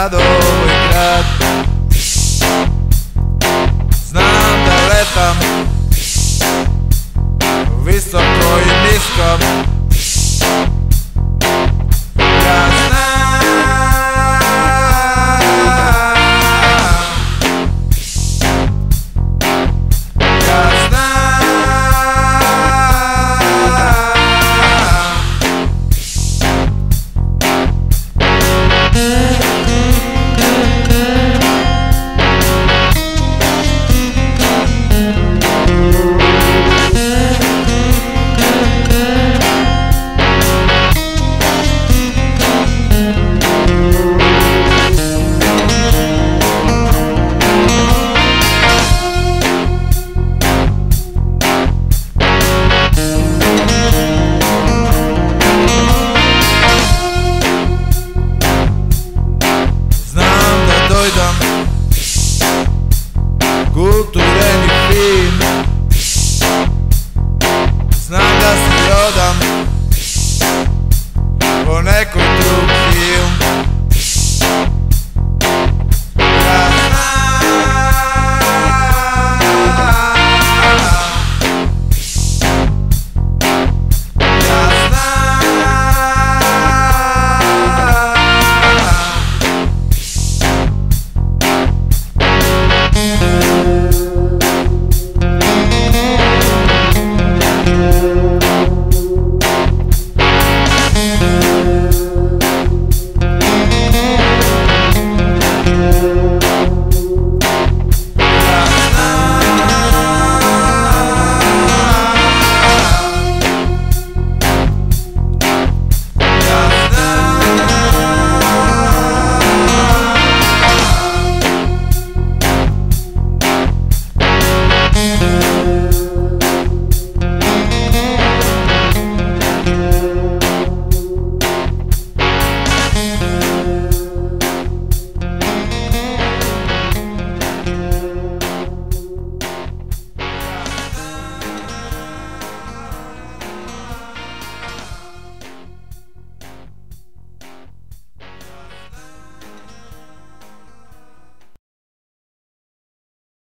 grado ovaj i grad. Znam da letam Visoko i nisko.